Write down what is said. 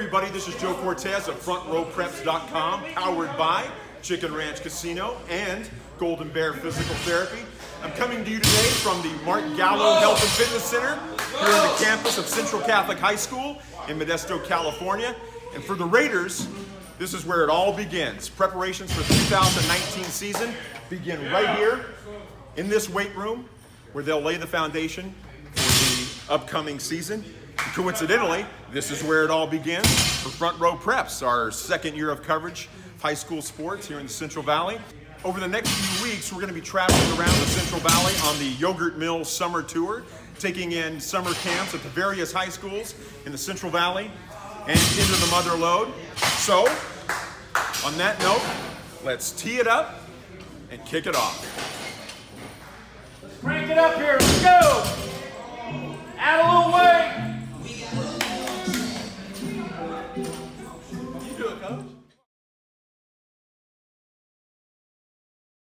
Everybody, this is Joe Cortez of FrontRowPreps.com, powered by Chicken Ranch Casino and Golden Bear Physical Therapy. I'm coming to you today from the Mark Gallo Health and Fitness Center here on the campus of Central Catholic High School in Modesto, California. And for the Raiders, this is where it all begins. Preparations for the 2019 season begin right here in this weight room where they'll lay the foundation for the upcoming season. Coincidentally, this is where it all begins for Front Row Preps, our second year of coverage of high school sports here in the Central Valley. Over the next few weeks, we're going to be traveling around the Central Valley on the Yogurt Mill Summer Tour, taking in summer camps at the various high schools in the Central Valley and into the Mother Lode. So, on that note, let's tee it up and kick it off. Let's crank it up here. Let's go.